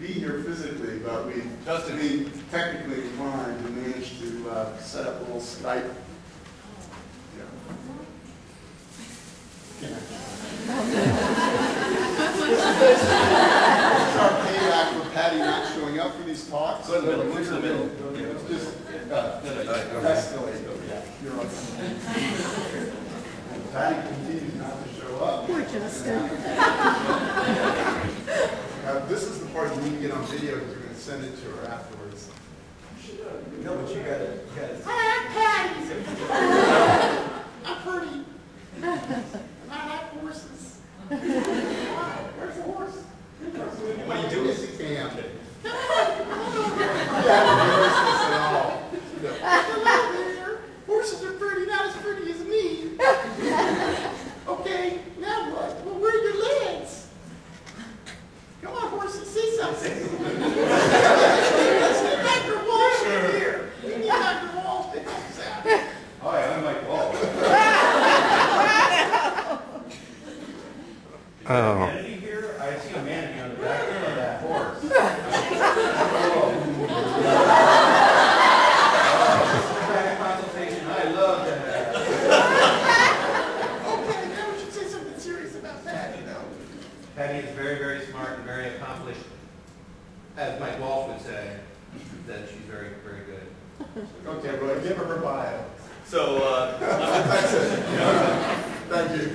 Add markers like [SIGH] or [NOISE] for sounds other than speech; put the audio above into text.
here physically, but we, Just to be technically inclined, we managed to uh, set up a little Skype. Yeah. Our payback for Patty not showing up for these talks. Go in the middle, go in the middle. It's Just, uh, escalate. You're up. Patty continues not to show up. Poor Justin. [LAUGHS] Uh, This is the part you need to get on video because we're going to send it to her afterwards. No, but you gotta, you gotta. Hi, Patty. I'm pretty. I like horses. Where's the horse? What do you do? Yes, he can. Yeah, Hello there. Horses are pretty, not as pretty as me. Okay, now what? Well, where are your legs? Come on, Walsh in here. Dr. Walsh out. Hi, I'm Mike Wall. Oh. Manatee here, I see a manatee on the back of that. Okay, now say something serious about. Patty is very, very smart and very accomplished. As Mike Walsh would say, that she's very, very good. Okay, well, give her her bio. So, uh, [LAUGHS] Thank you.